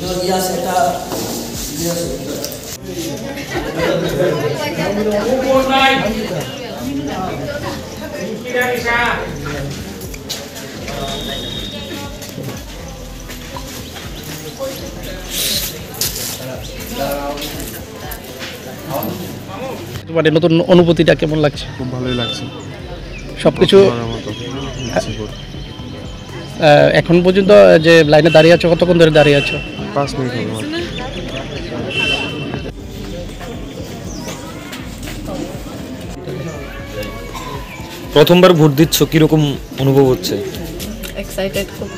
Gloria será Deus. মানে নতুন অনুভূতিটা কেমন লাগছে? খুব ভালোই লাগছে। সব কিছু করার মতো। ইচ্ছে করে। এখন পর্যন্ত যে লাইনে দাঁড়িয়ে আছো কতক্ষণ ধরে দাঁড়িয়ে আছো? পাঁচ মিনিট হবে প্রথমবার ভোট দিচ্ছ কীরকম অনুভব হচ্ছে? এক্সাইটেড খুব।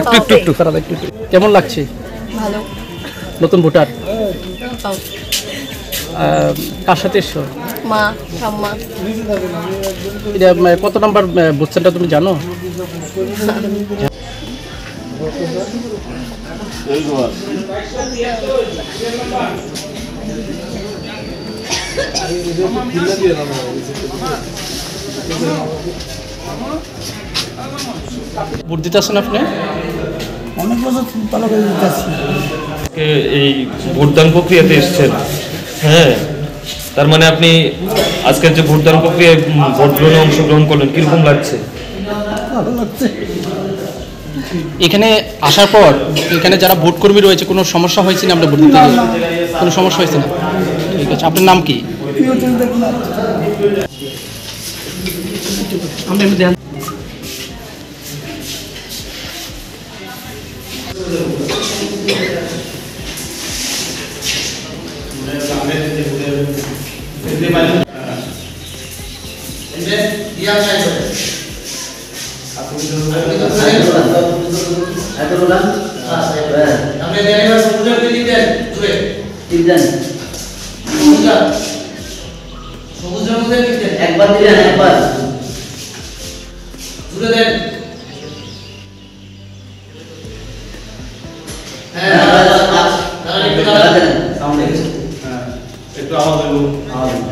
একটু একটু একটু। খারাপ একটু একটু। কেমন লাগছে? ভালো। নতুন ভোটার? কার সাথে এসছো? মা ঠাম্মা। এটা কত নাম্বার বুথ সেন্টার তুমি জানো? ভোট দিতে আসেন আপনি? অনেক বছর ভালো করে দিতেছি এই ভোটদান প্রক্রিয়াতে এসছেন? হ্যাঁ তার মানে আপনি আজকের যে ভোটদান প্রক্রিয়ায় ভোট গ্রহণে অংশগ্রহণ করলেন কীরকম লাগছে? ভালো লাগছে। এখানে আসার পর এখানে যারা ভোট কর্মী রয়েছে কোনো সমস্যা হয়েছে না আপনার ভোট দিতে? কোনো সমস্যা হয়েছে না? ঠিক আছে আপনার নাম কি? প্রিয় চলতে আমরা একটু ধ্যান আপনি Sudah Den. হ্যাঁ তাহলে একটু দাঁড়ান সাউন্ড একটু আওয়াজ হলো আওয়াজ